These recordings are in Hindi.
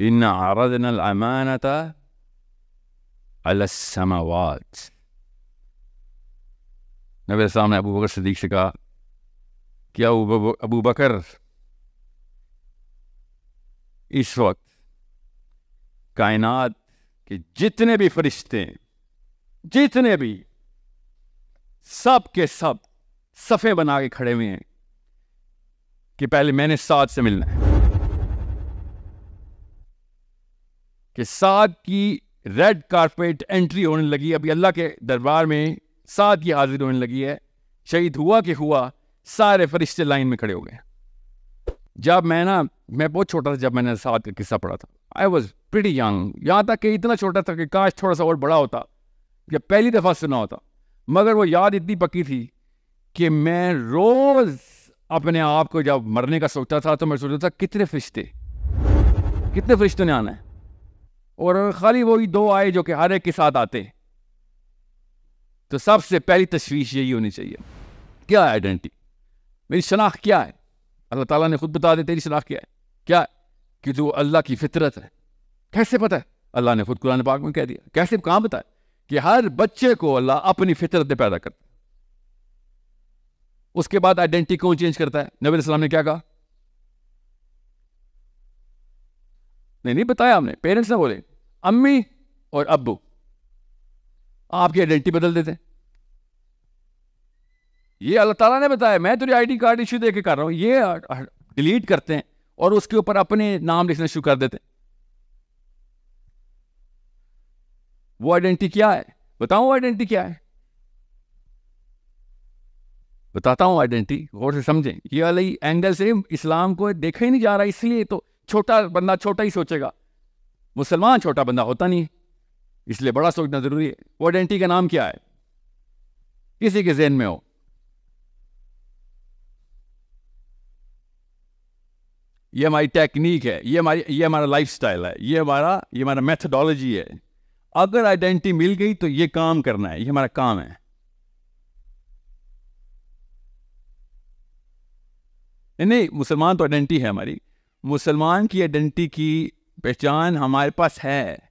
इन आरदन अमानता अलसमावात नबी सामने अबू बकर सदीक से कहा क्या अबू बकर इस वक्त कायनात के जितने भी फरिश्ते जितने भी सब के सब सफ़े बना के खड़े हुए हैं कि पहले मैंने साद से मिलना है कि साद की रेड कारपेट एंट्री होने लगी। अभी अल्लाह के दरबार में साद की हाजिर होने लगी है। शहीद हुआ कि हुआ, सारे फरिश्ते लाइन में खड़े हो गए। जब मैं ना, मैं बहुत छोटा था जब मैंने साद का किस्सा पढ़ा था। आई वॉज़ प्रिटी यंग यहाँ तक कि इतना छोटा था कि काश थोड़ा सा और बड़ा होता या पहली दफ़ा सुना होता। मगर वो याद इतनी पक्की थी कि मैं रोज़ अपने आप को जब मरने का सोचता था तो मैं सोचता था, कितने फरिश्ते, कितने फरिश्तों ने आना है? और खाली वही दो आए जो कि हर एक के साथ आते तो सबसे पहली तशवीश यही होनी चाहिए। क्या है आइडेंटिटी मेरी शनाख्त क्या है? अल्लाह ताला ने खुद बता दे तेरी शनाख्त क्या है? क्या है? कि जो अल्लाह की फितरत है। कैसे पता है? अल्लाह ने खुद कुरान पाक में कह दिया। कैसे, कहाँ बताया कि हर बच्चे को अल्लाह अपनी फितरत पैदा करता है। उसके बाद आइडेंटिटी कौन चेंज करता है? नबी ने क्या कहा? नहीं नहीं, बताया हमने। पेरेंट्स ने बोले अम्मी और अब्बू, आपकी आइडेंटिटी बदल देते ये अल्लाह ताला ने बताया, मैं तेरी आईडी कार्ड इश्यू देके कर रहा हूँ। ये डिलीट करते हैं और उसके ऊपर अपने नाम लिखना शुरू कर देते वो आइडेंटिटी क्या है? बताऊँ वो आइडेंटिटी क्या है? बताता हूँ आइडेंटिटी और से समझें। ये वाली एंगल से इस्लाम को देखा ही नहीं जा रहा, इसलिए तो छोटा बंदा छोटा ही सोचेगा। मुसलमान छोटा बंदा होता नहीं इसलिए बड़ा सोचना ज़रूरी है, वो आइडेंटिटी का नाम क्या है? किसी के जहन में हो। ये हमारी टेक्निक है, ये हमारी, ये हमारा लाइफ स्टाइल है, ये हमारा ये हमारा मेथडोलॉजी है। अगर आइडेंटिटी मिल गई तो ये काम करना है, ये हमारा काम है। नहीं मुसलमान तो आइडेंटिटी है हमारी। मुसलमान की आइडेंटिटी की पहचान हमारे पास है।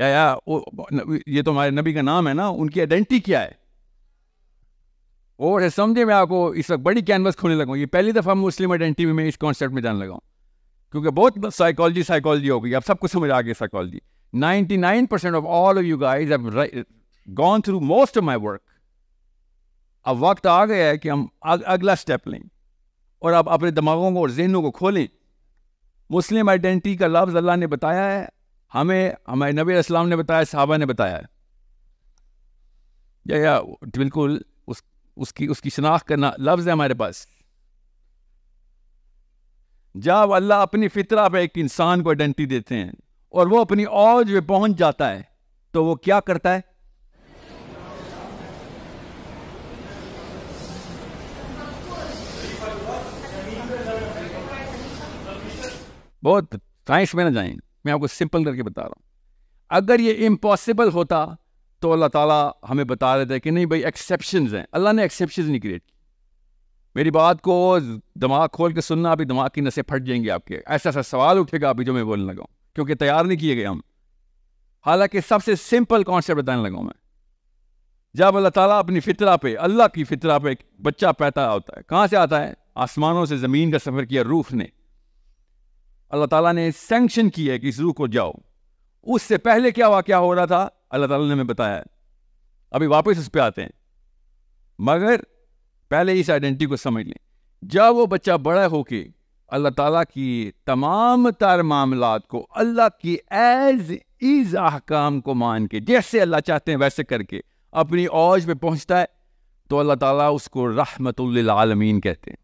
या या ये तो हमारे नबी का नाम है ना उनकी आइडेंटिटी क्या है? और समझे मैं आपको इस वक्त बड़ी कैनवस खोलने लगा ये पहली दफ़ा मुस्लिम आइडेंटिटी में इस कॉन्सेप्ट में जान लगा क्योंकि बहुत साइकोलॉजी साइकोलॉजी हो गई। अब सब कुछ समझ आ गया psychology 99 percent of all of you have gone through most of my work अब वक्त आ गया है कि हम अग, अगला स्टेप लें। और अब अपने दिमागों को और जहनों को खोलें। मुस्लिम आइडेंटिटी का लफ्ज़ अल्लाह ने बताया है। हमें हमारे नबी इस्लाम ने बताया साहबा ने बताया है। या, या बिल्कुल उसकी उसकी शनाख्त करना लफ्ज़ है हमारे पास। जब अल्लाह अपनी फितरा पर एक इंसान को आइडेंटिटी देते हैं और वो अपनी औज में पहुँच जाता है तो वो क्या करता है? बहुत साइंस में ना जाए। मैं आपको सिंपल करके बता रहा हूँ। अगर ये इम्पॉसिबल होता तो अल्लाह ताला हमें बता देता कि नहीं भाई एक्सेप्शन हैं। अल्लाह ने एक्सेप्शन नहीं क्रिएट की मेरी बात को दिमाग खोल के सुनना अभी दिमाग की नसें फट जाएँगी आपके। ऐसा ऐसा सवाल उठेगा अभी जो मैं बोलने लगा। क्योंकि तैयार नहीं किए गए हम। हालाँकि सबसे सिंपल कॉन्सेप्ट बताने लगा मैं। जब अल्लाह ताला अपनी फितरा पे, अल्लाह की फितरा पे एक बच्चा पैदा होता है। कहाँ से आता है? आसमानों से, ज़मीन का सफ़र किया, रूफ ने। अल्लाह ताला ने सेंक्शन किया कि इस रूह को जाओ। उससे पहले क्या वाक्य हो रहा था, अल्लाह ताला ने हमें बताया। है अभी वापस उस पर आते हैं। मगर पहले इस आइडेंटिटी को समझ लें। जब वो बच्चा बड़ा होके अल्लाह ताला की तमाम तर मामलात को, अल्लाह की एज इज़ अहकाम को मान के, जैसे अल्लाह चाहते हैं वैसे करके अपनी औज पे पहुँचता है तो अल्लाह ताला उसको रहमतुल्लिल आलमीन कहते हैं।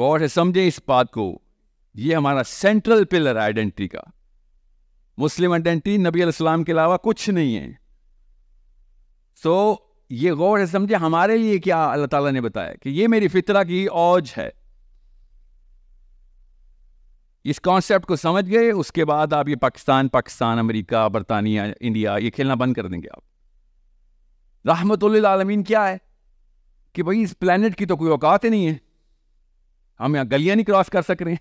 गौर से समझे इस बात को? ये हमारा सेंट्रल पिलर है आइडेंटिटी का। मुस्लिम आइडेंटिटी नबी अलैहिस्सलाम के अलावा कुछ नहीं है। सो so, ये गौर है समझे? हमारे लिए क्या अल्लाह ताला ने बताया कि ये मेरी फितरा की औज है। इस कॉन्सेप्ट को समझ गए उसके बाद आप ये पाकिस्तान पाकिस्तान अमेरिका बरतानिया इंडिया ये खेलना बंद कर देंगे आप। रहमत आलमीन क्या है? कि भाई इस प्लानट की तो कोई औकात ही नहीं है। हम यहाँ गलियाँ नहीं क्रॉस कर सक रहे हैं।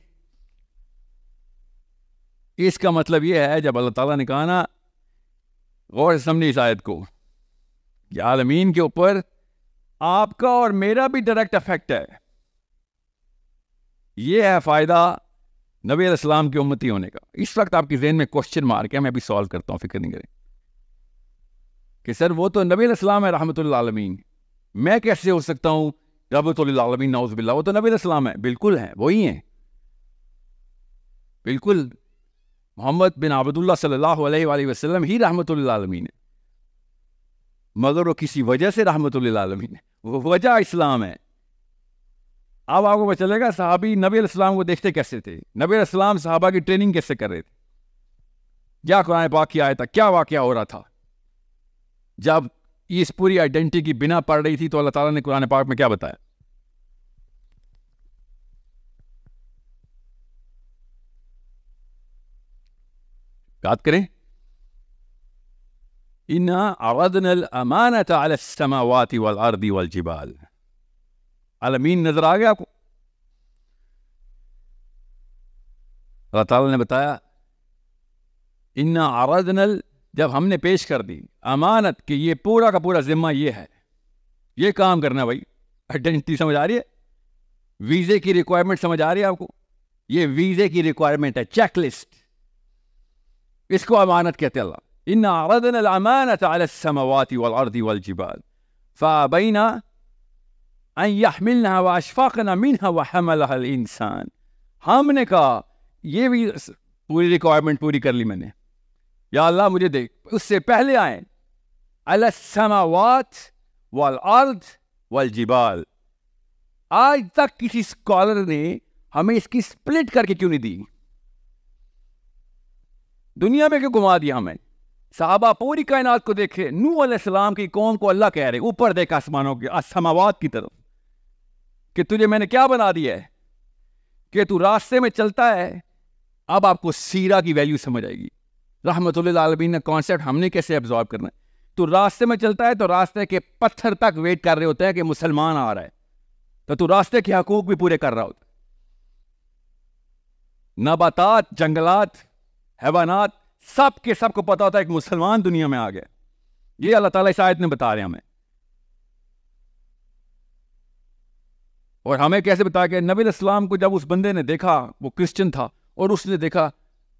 इसका मतलब यह है, जब अल्लाह ताला ने कहा ना, गौर समझे इस आयत को आलमीन के ऊपर आपका और मेरा भी डायरेक्ट इफ़ेक्ट है। यह है फ़ायदा नबी इस्लाम की उम्मती होने का। इस वक्त आपकी जेन में क्वेश्चन मार के मैं अभी सॉल्व करता हूँ, फ़िक्र नहीं करें। कि सर, वो तो नबी इस्लाम है रहमत आलमीन। मैं कैसे हो सकता हूँ? रबतमीन नाउज बिल्ला वो तो नबी इस्लाम है। बिल्कुल है, वही है। बिल्कुल, मोहम्मद बिन आबदुल्ला सल्लल्लाहु अलैहि वसल्लम ही रहमत आलमीन है। मगर वो किसी वजह से रहमत आलमीन है। वो वजह इस्लाम है। अब आपको पता चलेगा, साहबी नबी इस्लाम को देखते कैसे थे? नबी इस्लाम साहबा की ट्रेनिंग कैसे कर रहे थे? क्या कुरान पाक की आया था? क्या वाक्य हो रहा था? जब इस पूरी आइडेंटिटी की बिना पड़ रही थी तो अल्लाह ताला ने कुरान पाक में क्या बताया? बात करें। इन्ना अवदनल अमानत अलमावाति वल अर्दी वल जिबाल अलमीन नज़र आ गया आपको? अल्लाह ताला ने बताया, इन्ना आराधनल जब हमने पेश कर दी, अमानत कि ये पूरा का पूरा जिम्मा ये है। ये काम करना भाई। आइडेंटिटी समझ आ रही है? वीजे की रिक्वायरमेंट समझ आ रही है आपको? ये वीजे की रिक्वायरमेंट है चेकलिस्ट इसको अमानत कहते अल्लाह। इन अरदन अमानत हमने कहा, ये भी पूरी रिक्वायरमेंट पूरी कर ली मैंने। या अल्लाह मुझे देख। उससे पहले आए। अलसमावात वाल अर्द वाल जिबाल। आज तक किसी स्कॉलर ने हमें इसकी स्प्लिट करके क्यों नहीं दी? दुनिया में क्यों घुमा दिया हमें? साहबा पूरी कायनात को देखे नू सलाम की कौम को अल्लाह कह रहे, ऊपर देख आसमानों के असमावात की तरफ़, कि तुझे मैंने क्या बना दिया है? कि तू रास्ते में चलता है, अब आपको सीरा की वैल्यू समझ आएगी। रहमत आलमीन ने कॉन्सेप्ट हमने कैसे एब्जॉर्व करना है? तो रास्ते में चलता है तो रास्ते के पत्थर तक वेट कर रहे होते हैं कि मुसलमान आ रहा है। तो तू रास्ते के हकूक भी पूरे कर रहा होता नबातात, जंगलात, हैवानात, सब के सबको पता होता है एक मुसलमान दुनिया में आ गए ये अल्लाह ताला इस आयत ने बता रहे हमें। और हमें कैसे बताया गया? नबी इस्लाम को जब उस बंदे ने देखा, वो क्रिश्चियन था, और उसने देखा,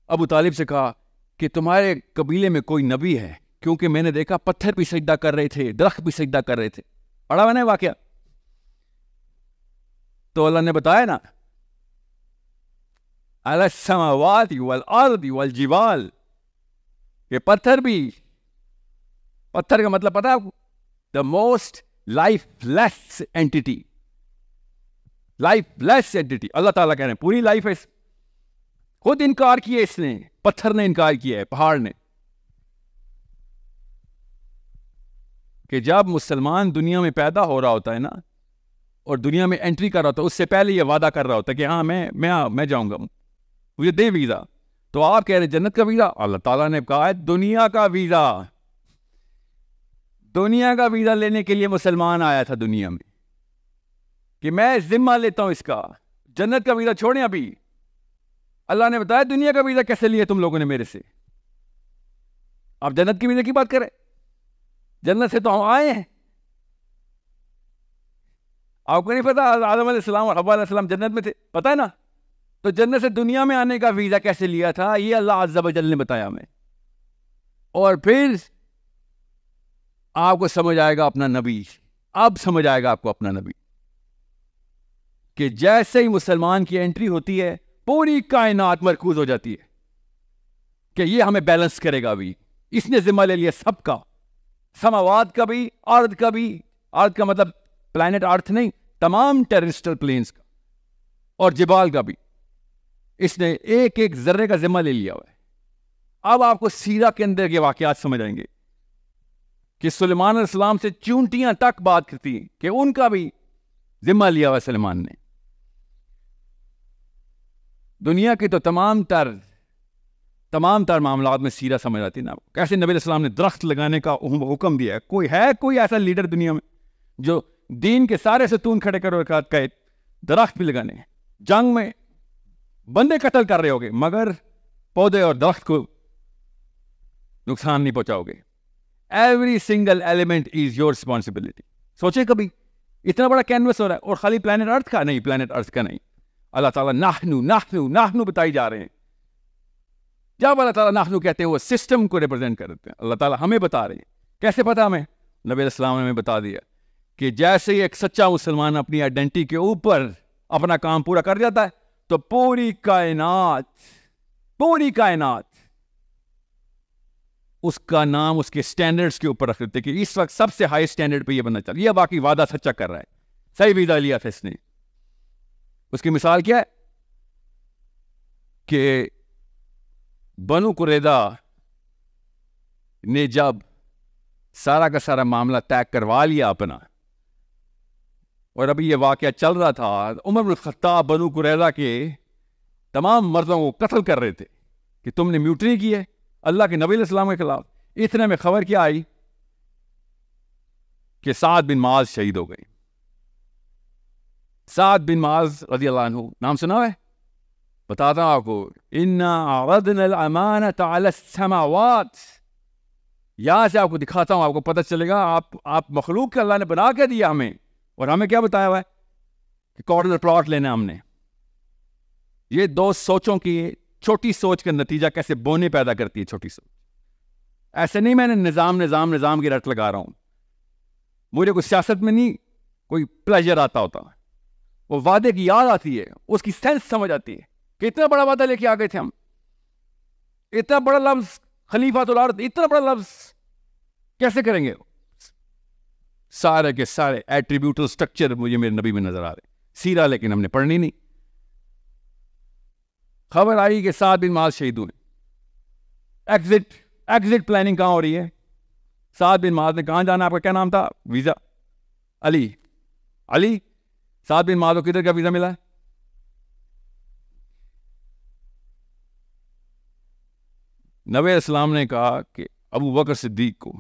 अबू तालिब से कहा कि तुम्हारे कबीले में कोई नबी है, क्योंकि मैंने देखा पत्थर भी सजदा कर रहे थे, दरख्त भी सजदा कर रहे थे। पढ़ा मैंने वाक्य? तो अल्लाह ने बताया ना अलसमावात वल अर्द वल ये पत्थर भी, पत्थर का मतलब पता है आपको? The most lifeless entity lifeless entity Allah ताला कह रहे हैं, पूरी लाइफ है खुद इनकार किए इसने। पत्थर ने इनकार किया है, पहाड़ ने। कि जब मुसलमान दुनिया में पैदा हो रहा होता है ना, और दुनिया में एंट्री कर रहा होता है, उससे पहले ये वादा कर रहा होता है कि हाँ मैं मैं मैं जाऊँगा। मुझे दे वीज़ा। तो आप कह रहे जन्नत का वीज़ा? अल्लाह ताला ने कहा है, दुनिया का वीज़ा। दुनिया का वीज़ा लेने के लिए मुसलमान आया था दुनिया में। कि मैं जिम्मा लेता हूँ इसका। जन्नत का वीज़ा छोड़ें अभी। अल्लाह ने बताया, दुनिया का वीज़ा कैसे लिया तुम लोगों ने मेरे से? आप जन्नत की वीज़ा की बात करें। जन्नत से तो हम आए हैं। आपको नहीं पता आदम सलाम और हब्बा सलाम जन्नत में थे? पता है ना? तो जन्नत से दुनिया में आने का वीज़ा कैसे लिया था, ये अल्लाह अज्जल ने बताया हमें। और फिर आपको समझ आएगा अपना नबी। अब समझ आएगा आपको अपना नबी। कि जैसे ही मुसलमान की एंट्री होती है पूरी कायनात मरकूज हो जाती है कि ये हमें बैलेंस करेगा अभी। इसने जिम्मा ले लिया सबका। समावाद का भी अर्थ का भी। अर्थ का मतलब प्लैनेट अर्थ नहीं, तमाम टेरिस्टल प्लेन्स का और जिबाल का भी। इसने एक एक जर्रे का जिम्मा ले लिया हुआ है। अब आपको सीरा के अंदर के वाकयात समझ आएँगे कि सुलेमान इस्लाम से चूंटियाँ तक बात करती हैं कि उनका भी जिम्मा लिया हुआ सलमान ने। दुनिया की तो तमाम तर तमाम तर मामला में सीरा समझ आती ना। कैसे नबी इस्लाम ने दरख्त लगाने का हुक्म दिया? है कोई है कोई ऐसा लीडर दुनिया में जो दीन के सारे सतून खड़े करो कहे, दरख्त भी लगाने जंग में बंदे कत्ल कर रहे होगे, मगर पौधे और दरख्त को नुकसान नहीं पहुंचाओगे। Every single element is your responsibility सोचे कभी, इतना बड़ा कैनवस हो रहा है, और खाली प्लानट अर्थ का नहीं प्लानट अर्थ का नहीं। अल्लाह ताला नाहनु नाहनु नाहनु बताई जा रहे हैं। जब अल्लाह ताला नाहनु कहते हैं, वो सिस्टम को रिप्रेजेंट करते हैं। अल्लाह ताला हमें बता रहे हैं। कैसे पता हमें? नबी ने हमें बता दिया कि जैसे ही एक सच्चा मुसलमान अपनी आइडेंटिटी के ऊपर अपना काम पूरा कर जाता है तो पूरी कायनात पूरी कायनात, उसका नाम उसके स्टैंडर्ड्स के ऊपर रख देते कि इस वक्त सबसे हाई स्टैंडर्ड पे ये बनना चाहिए यह बाकी वादा सच्चा कर रहा है। सही वीज़ा लिया था इसने। उसकी मिसाल क्या है? कि बनु कुरेदा ने जब सारा का सारा मामला तय करवा लिया अपना, और अभी ये वाक्य चल रहा था उमर खत्ताब बनु कुरैदा के तमाम मर्दों को कत्ल कर रहे थे कि तुमने म्यूटरी की है अल्लाह के नबी इस्लाम के खिलाफ। इतने में खबर क्या आई? कि साद बिन माज शहीद हो गए साद बिन माज रज़ी अल्लाह नाम सुना है बताता हूँ आपको इन्ना यहाँ से आपको दिखाता हूँ आपको पता चलेगा आप आप मखलूक अल्लाह ने बना के दिया हमें और हमें क्या बताया हुआ है कि कॉर्नर प्लॉट लेना हमने ये दो सोचों की छोटी सोच का नतीजा कैसे बोने पैदा करती है छोटी सोच ऐसे नहीं मैंने निज़ाम निज़ाम निज़ाम की रट लगा रहा हूँ मुझे कोई सियासत में नहीं कोई प्लेजर आता होता वो वादे की याद आती है, उसकी सेंस समझ आती है कि इतना बड़ा वादा लेके आ गए थे हम। इतना बड़ा लफ्ज, खलीफा तो इतना बड़ा लफ्ज, कैसे करेंगे? सारे के सारे एट्रीब्यूटल स्ट्रक्चर मुझे मेरे नबी में नज़र आ रहे सीरा लेकिन हमने पढ़नी नहीं। खबर आई कि सात बिन माज शहीद हुए एग्जिट एग्जिट प्लानिंग कहाँ हो रही है? सात बिन माज ने कहाँ जाना? आपका क्या नाम था? वीज़ा? अली। अली? सात माज को किधर का वीज़ा मिला है? नबे इस्लाम ने कहा कि अबू बकर सिद्दीक को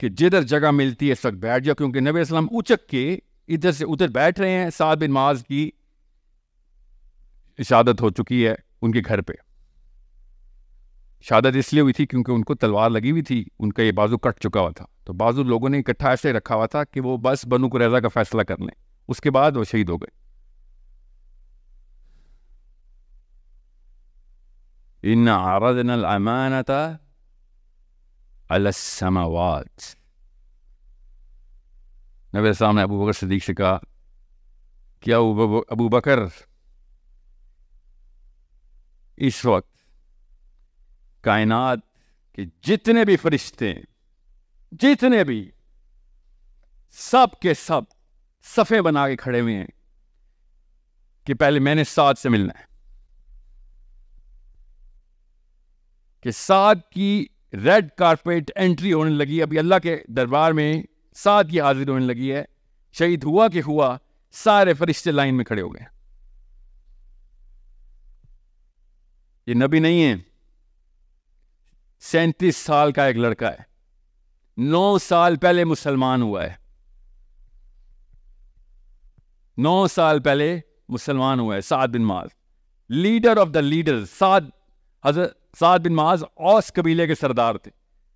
कि जिधर जगह मिलती है सब बैठ जाओ, क्योंकि नबी इस्लाम उचक के इधर से उधर बैठ रहे हैं। सात बिन माज की इशादत हो चुकी है उनके घर पे। शहादत इसलिए हुई थी क्योंकि उनको तलवार लगी हुई थी, उनका ये बाजू कट चुका हुआ था। तो बाजू लोगों ने इकट्ठा ऐसे रखा हुआ था कि वो बस बनु कुरैजा का फैसला कर लें। उसके बाद वो शहीद हो गए। इन आरदन अमानता अलसमावात नबी सामने अबू बकर सदीक से कहा, क्या अबू बकर? इस वक्त कायनात के जितने भी फरिश्ते जितने भी सब के सब सफ़े बना के खड़े हुए हैं कि पहले मैंने साद से मिलना है, कि साद की रेड कारपेट एंट्री होने लगी। अभी अल्लाह के दरबार में साद की हाजिर होने लगी है। शहीद हुआ कि हुआ, सारे फरिश्ते लाइन में खड़े हो गए। ये नबी नहीं है। सैंतीस साल का एक लड़का है। नौ साल पहले मुसलमान हुआ है। नौ साल पहले मुसलमान हुआ है, साद बिन Maaz. Leader of the leader, Saad, हज़रत साद बिन माज औस कबीले के सरदार थे।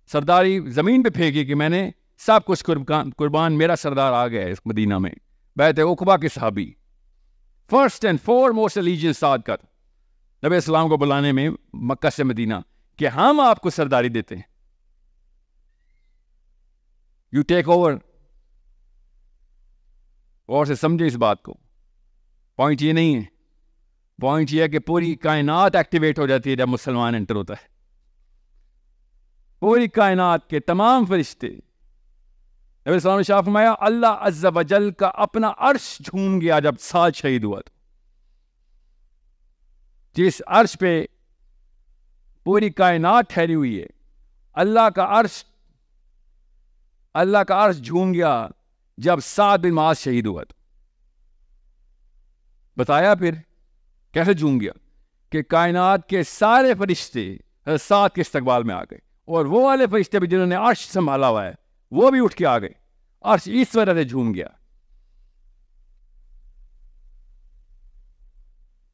सरदारी ज़मीन पे फेंकी कि मैंने, सब कुछ कुर्बान मेरा सरदार आ गया है इस मदीना में। बैत उकबा के साहबी। First and foremost religious Saad का नबी इस्लाम को बुलाने में मक्का से मदीना। कि हम आपको सरदारी देते हैं। यू टेक ओवर और से समझे इस बात को। पॉइंट ये नहीं है। पॉइंट यह है कि पूरी कायनात एक्टिवेट हो जाती है जब मुसलमान एंटर होता है। पूरी कायनात के तमाम फरिश्ते। नबी शाह फरमाया, अल्लाह अज्जा वजल का अपना अर्श झूम गया जब साल शहीद हुआ तो जिस अर्श पे पूरी कायनात ठहरी हुई है। अल्लाह का अर्श, अल्लाह का अर्श झूम गया जब सात बिन माज शहीद हुआ था। बताया फिर कैसे झूम गया कि कायनात के सारे फरिश्ते सात के इस्तकबाल में आ गए और वो वाले फरिश्ते भी जिन्होंने अर्श संभाला हुआ है, वो भी उठ के आ गए। अर्श इस वजह से झूम गया।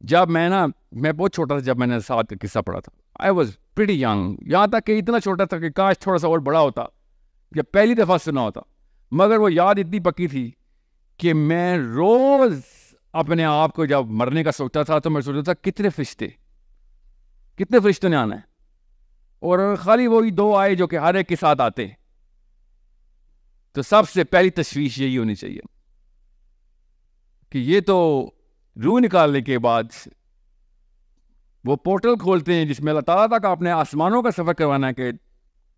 जब मैं ना, मैं बहुत छोटा था जब मैंने साथ का किस्सा पढ़ा था। आई वॉज़ प्रिटी यंग यहाँ तक कि इतना छोटा था कि काश थोड़ा सा और बड़ा होता, जब पहली दफ़ा सुना होता। मगर वो याद इतनी पक्की थी कि मैं रोज़ अपने आप को जब मरने का सोचता था तो मैं सोचता था, कितने फरिश्ते, कितने फरिश्तों ने आना है। और खाली वही दो आए जो कि हर एक के साथ आते तो सबसे पहली तशवीश यही होनी चाहिए कि ये तो रूह निकालने के बाद वो पोर्टल खोलते हैं जिसमें अल्लाह ताला तक आपने आसमानों का सफ़र करवाना है कि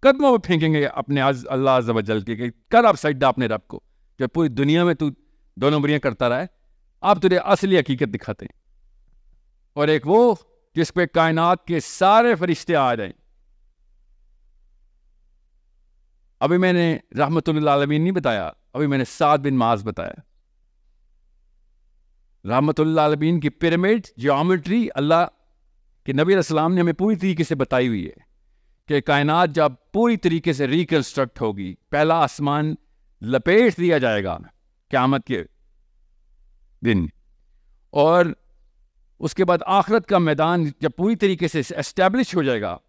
कदमों में फेंकेंगे अपने आज अल्लाह जवजल के कर आप साइड अपने रब को जब पूरी दुनिया में तू दोनों बुरियाँ करता रहा है, आप तुझे असली हकीकत दिखाते हैं। और एक वो जिस पे कायनात के सारे फरिश्ते आ जाए। अभी मैंने रहमतुल्लामीन नहीं बताया, अभी मैंने सात बिन माज बताया। रहमतुल्लामीन की पिरामिड, जियोमेट्री अल्लाह के नबी असलाम ने हमें पूरी तरीके से बताई हुई है कि कायनात जब पूरी तरीके से रिकंस्ट्रक्ट होगी, पहला आसमान लपेट दिया जाएगा क्यामत के दिन। और उसके बाद आखरत का मैदान जब पूरी तरीके से एस्टेब्लिश हो जाएगा,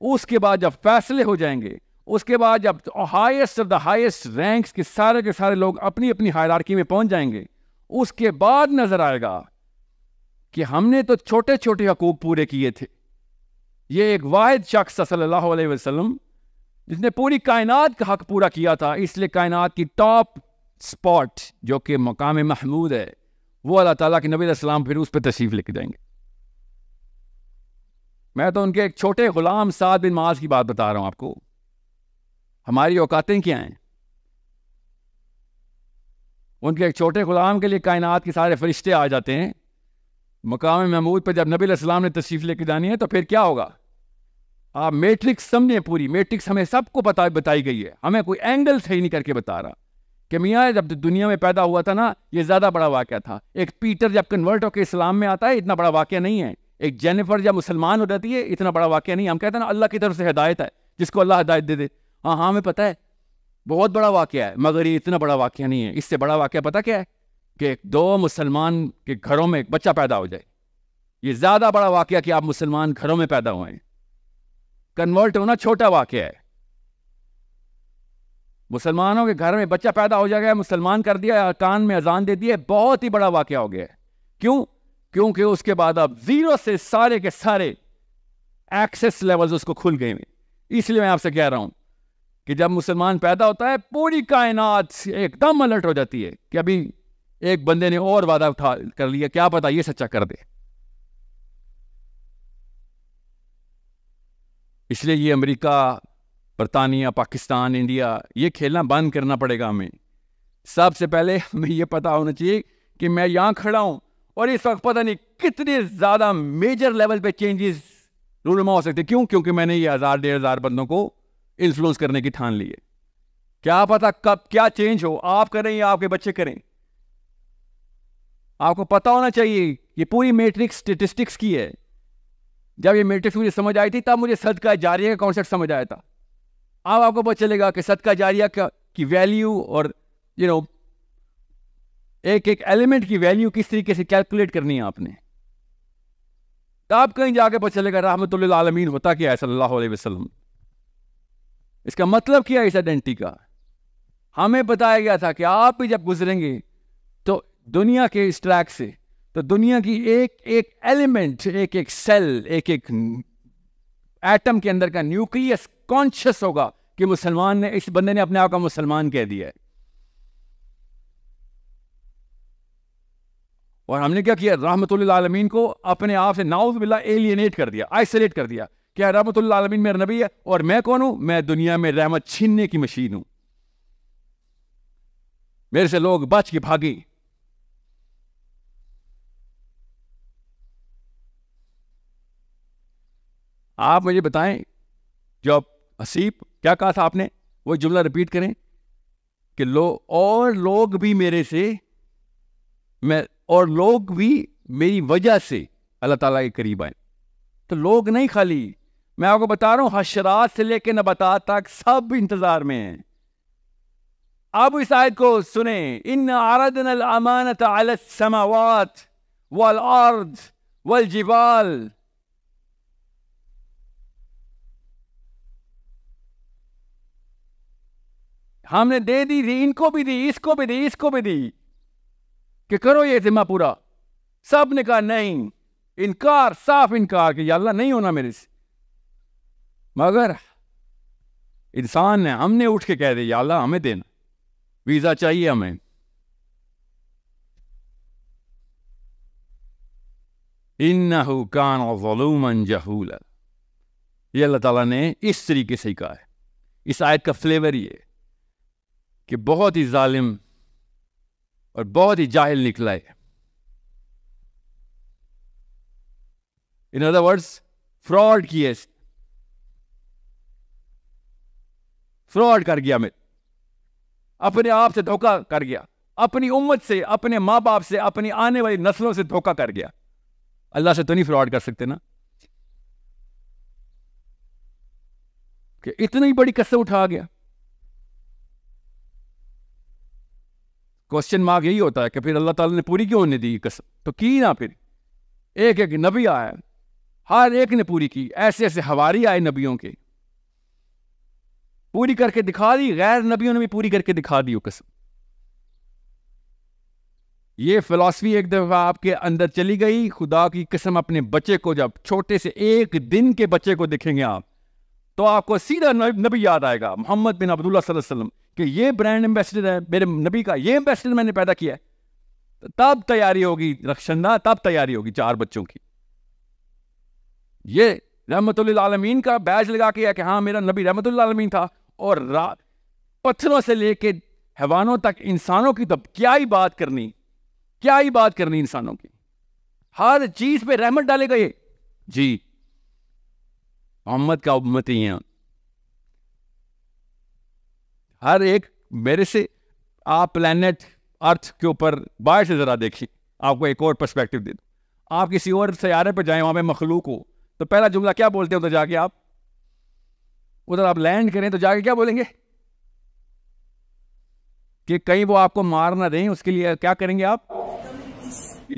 उसके बाद जब फैसले हो जाएँगे, उसके बाद जब highest of the highest ranks के सारे के सारे लोग अपनी अपनी हायरार्की में पहुँच जाएँगे, उसके बाद नज़र आएगा कि हमने तो छोटे छोटे हकूक पूरे किए थे। ये एक वाहिद शख्स सल्लल्लाहु अलैहि वसल्लम, जिसने पूरी कायनात का हक पूरा किया था, इसलिए कायनात की टॉप स्पॉट जो कि मकाम महमूद है, वो अल्लाह ताला के नबी सलाम फिर उस पर तशरीफ़ लेके जाएँगे। मैं तो उनके एक छोटे गुलाम साद बिन माज की बात बता रहा हूँ आपको। हमारी औकातें क्या हैं? उनके एक छोटे गुलाम के लिए कायनात के सारे फरिश्ते आ जाते हैं। मकाम महमूद पर जब नबी सलाम ने तशरीफ़ लेके जानी है तो फिर क्या होगा? आप मैट्रिक्स समझे पूरी। मैट्रिक्स हमें सबको बता बताई गई है। हमें कोई एंगल सही नहीं करके बता रहा। कि मियाँ, जब दुनिया में पैदा हुआ था ना, ये ज़्यादा बड़ा वाक्य था। एक पीटर जब कन्वर्ट होकर इस्लाम में आता है, इतना बड़ा वाक्य नहीं है। एक जेनिफर जब मुसलमान हो जाती है, इतना बड़ा वाक्य नहीं हम कहते हैं ना, अल्लाह की तरफ़ से हिदायत है, जिसको अल्लाह हिदायत दे दे। हाँ हाँ हमें पता है, बहुत बड़ा वाक्य है, मगर ये इतना बड़ा वाक्य नहीं है। इससे बड़ा वाक्य पता क्या है? कि दो मुसलमान के घरों में एक बच्चा पैदा हो जाए। ये ज़्यादा बड़ा वाक्य कि आप मुसलमान घरों में पैदा हुए कन्वर्ट होना छोटा वाक्य है। मुसलमानों के घर में बच्चा पैदा हो जाएगा, मुसलमान कर दिया, कान में अजान दे दिया बहुत ही बड़ा वाक्य हो गया क्यों? क्योंकि उसके बाद अब ज़ीरो से सारे के सारे एक्सेस लेवल्स उसको खुल गए इसलिए मैं आपसे कह रहा हूँ कि जब मुसलमान पैदा होता है, पूरी कायनात एकदम अलर्ट हो जाती है कि अभी एक बंदे ने और वादा उठा कर लिया, क्या पता ये सच्चा कर दे। इसलिए ये अमेरिका, बरतानिया, पाकिस्तान, इंडिया, ये खेलना बंद करना पड़ेगा हमें। सबसे पहले हमें ये पता होना चाहिए कि मैं यहाँ खड़ा हूँ और इस वक्त पता नहीं कितने ज़्यादा मेजर लेवल पे चेंजेस रूल में हो सकते क्यों? क्योंकि मैंने ये हज़ार, डेढ़ हज़ार बंदों को इन्फ्लुएंस करने की ठान ली है। क्या पता कब क्या चेंज हो? आप करें या आपके बच्चे करें? आपको पता होना चाहिए, ये पूरी मैट्रिक्स स्टेटिस्टिक्स की है। जब ये मैट्रिक्स मुझे समझ आई थी, तब मुझे सदका जारिया का कॉन्सेप्ट समझ आया था। अब आपको पता चलेगा कि सदका जारिया का की वैल्यू और यू नो एक एक एलिमेंट की वैल्यू किस तरीके से कैलकुलेट करनी है आपने। तब कहीं जाके पता चलेगा रहमत आलमीन, होता क्या है सल्लल्लाहु अलैहि वसल्लम। इसका मतलब क्या है इस आइडेंटिटी का? हमें बताया गया था कि आप भी जब गुजरेंगे दुनिया के इस ट्रैक से तो दुनिया की एक एक एलिमेंट एक एक सेल एक एक एटम के अंदर का न्यूक्लियस कॉन्शियस होगा कि मुसलमान ने, इस बंदे ने अपने आप का मुसलमान कह दिया है। और हमने क्या किया? रहमतुल्लाह आलमीन को अपने आप से नाउज बिल्ला एलियनेट कर दिया आइसोलेट कर दिया। क्या रहमतुल्लाह आलमीन मेरा नबी है? और मैं कौन हूँ? मैं दुनिया में रहमत छीनने की मशीन हूँ। मेरे से लोग बच के भागे। आप मुझे बताएँ जब हसीब, क्या कहा था आपने? वो जुमला रिपीट करें कि लो, और लोग भी मेरे से, मैं, और लोग भी मेरी वजह से अल्लाह ताला के करीब आए। तो लोग नहीं खाली। मैं आपको बता रहा हूँ, हशरात से लेकर नबता तक सब इंतज़ार में हैं। अब इस आयत को सुने। इन आरदन अमानत समावात वल अर्द वल जिबाल हमने दे दी थी, इनको भी दी, इसको भी दी, इसको भी दी। कि करो ये जिम्मा पूरा। सबने कहा, नहीं, इनकार, साफ़ इनकार कि अल्लाह नहीं होना मेरे से। मगर इंसान ने हमने उठ के कह दिया अल्लाह, हमें देना। वीज़ा चाहिए हमें। इन्नहु ज़लूमन जहूला। ये अल्लाह ताला ने इस तरीके से ही कहा है। इस आयत का फ्लेवर ये कि बहुत ही जालिम और बहुत ही जाहिल निकला है। इन अदर वर्ड्स फ्रॉड किए फ्रॉड कर गया मैं। अपने आप से धोखा कर गया। अपनी उम्मत से, अपने माँ बाप से, अपनी आने वाली नस्लों से धोखा कर गया। अल्लाह से तो नहीं फ्रॉड कर सकते ना? कि इतनी बड़ी कसर उठा गया। क्वेश्चन मार्क यही होता है कि फिर अल्लाह ताला ने पूरी क्यों होने दी कसम? तो की ना फिर। एक एक नबी आया हर एक ने पूरी की। ऐसे ऐसे हवारी आए नबियों के। पूरी करके दिखा दी, गैर नबियों ने भी पूरी करके दिखा दी कसम। ये फिलॉसफी एक दफ़ा आपके अंदर चली गई। खुदा की कसम अपने बच्चे को जब छोटे से एक दिन के बच्चे को देखेंगे आप तो आपको सीधा नबी याद आएगा, मोहम्मद बिन अब्दुल्ला वसल्लम, कि ये ब्रांड एम्बेसडर है, मेरे नबी का ये एम्बेसडर मैंने पैदा किया है। तब तैयारी होगी रक्षंदा तब तैयारी होगी चार बच्चों की। ये रहमत आलमीन का बैज लगा के है कि हाँ मेरा नबी रहमत आलमीन था, और पत्थरों से लेके हैवानों तक इंसानों की तब क्या ही बात करनी, क्या ही बात करनी इंसानों की। हर चीज़ पे रहमत डाले गए। जी मोहम्मद का उम्मती हैं हर एक मेरे से आप प्लेनेट अर्थ के ऊपर बाहर से ज़रा देखिए। आपको एक और पर्सपेक्टिव दे दो। आप किसी और सयारे पर जाएँ वहाँ पे मखलूक हो। तो पहला जुमला क्या बोलते हैं उधर जाके आप? उधर आप लैंड करें तो जाके क्या बोलेंगे? कि कहीं वो आपको मार ना दें उसके लिए क्या करेंगे आप?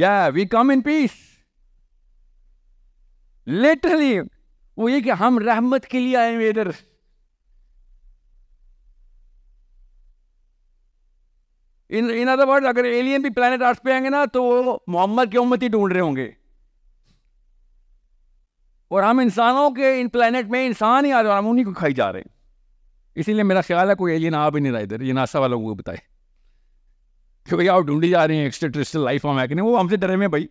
या we come in peace literally वो ये कि हम रहमत के लिए आए हुए इधर। इन इन अदर वर्ड अगर एलियन भी प्लानट अर्थ पे आएँगे ना तो वो मोहम्मद की उम्मत ही ढूंढ रहे होंगे। और हम इंसानों के, इन प्लानट में इंसान ही आ रहे हम उन्हीं को खाई जा रहे हैं। इसीलिए मेरा ख्याल है कोई एलियन आ भी नहीं रहा इधर। ये नासा वालों को बताए कि भैया आप ढूंढी जा रहे हैं एक्स्ट्रा ट्रिस्टल लाइफ हम है कि नहीं? वो हमसे डरे में भाई।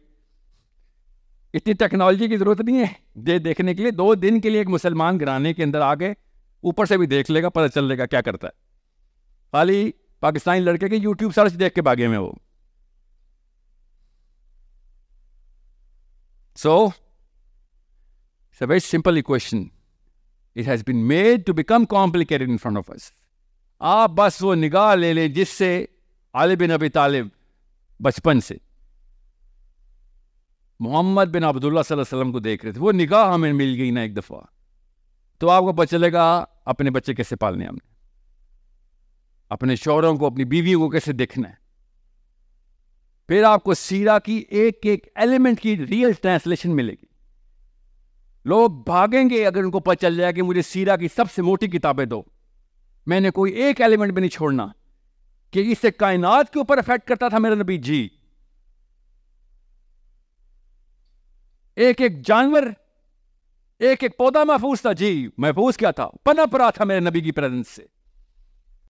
इतनी टेक्नोलॉजी की ज़रूरत नहीं है। दे देखने के लिए, दो दिन के लिए एक मुसलमान गिराने के अंदर आके ऊपर से भी देख लेगा, पता चल लेगा क्या करता है। खाली पाकिस्तानी लड़के के यूट्यूब सर्च देख के भागे में वो। So it's a very simple equation it has been made to become complicated in front of us आप बस वो निगाह ले लें जिससे आलिब बिन अबी तालिब बचपन से। मोहम्मद बिन अब्दुल्ला वसल्लम को देख रहे थे, वो निगाह हमें मिल गई ना एक दफ़ा। तो आपको पता चलेगा, अपने बच्चे कैसे पालने हमने। अपने शौरों को, अपनी बीवियों को कैसे देखना है। फिर आपको सीरा की एक एक एलिमेंट की रियल ट्रांसलेशन मिलेगी। लोग भागेंगे अगर उनको पता चल जाए कि मुझे सीरा की सबसे मोटी किताबें दो। मैंने कोई एक एलिमेंट भी नहीं छोड़ना कि इससे कायनात के ऊपर अफेक्ट करता था मेरा नबी। जी एक एक जानवर, एक एक पौधा महफूज था। जी, महफूज क्या था? पनप रहा था मेरे नबी की प्रेजेंस से।